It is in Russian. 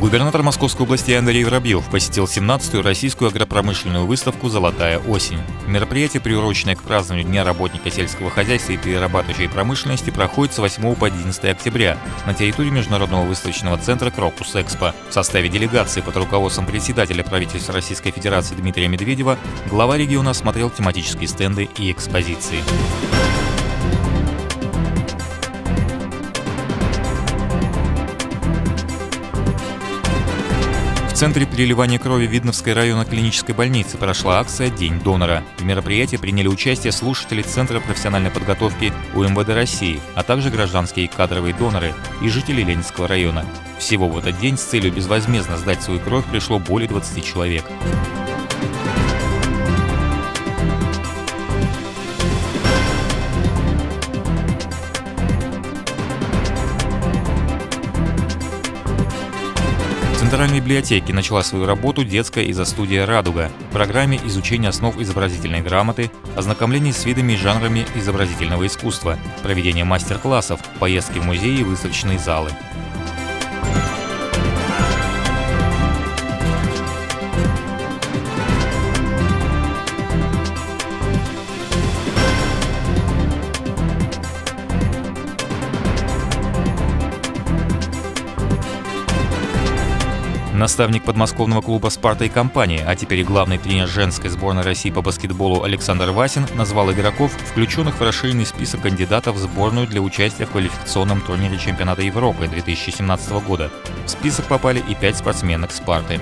Губернатор Московской области Андрей Воробьев посетил 17-ю российскую агропромышленную выставку «Золотая осень». Мероприятие, приуроченное к празднованию Дня работника сельского хозяйства и перерабатывающей промышленности, проходит с 8 по 11 октября на территории Международного выставочного центра «Крокус Экспо». В составе делегации под руководством председателя правительства Российской Федерации Дмитрия Медведева глава региона осмотрел тематические стенды и экспозиции. Центре переливания крови Видновской района клинической больницы прошла акция «День донора». В мероприятии приняли участие слушатели Центра профессиональной подготовки УМВД России, а также гражданские кадровые доноры и жители Ленинского района. Всего в этот день с целью безвозмездно сдать свою кровь пришло более 20 человек. Центральной библиотеке начала свою работу детская изо-студия «Радуга» в программе изучения основ изобразительной грамоты, ознакомление с видами и жанрами изобразительного искусства, проведение мастер-классов, поездки в музеи и выставочные залы. Наставник подмосковного клуба «Спарта» и компании, а теперь и главный тренер женской сборной России по баскетболу Александр Васин назвал игроков, включенных в расширенный список кандидатов в сборную для участия в квалификационном турнире чемпионата Европы 2017 года. В список попали и пять спортсменок «Спарты».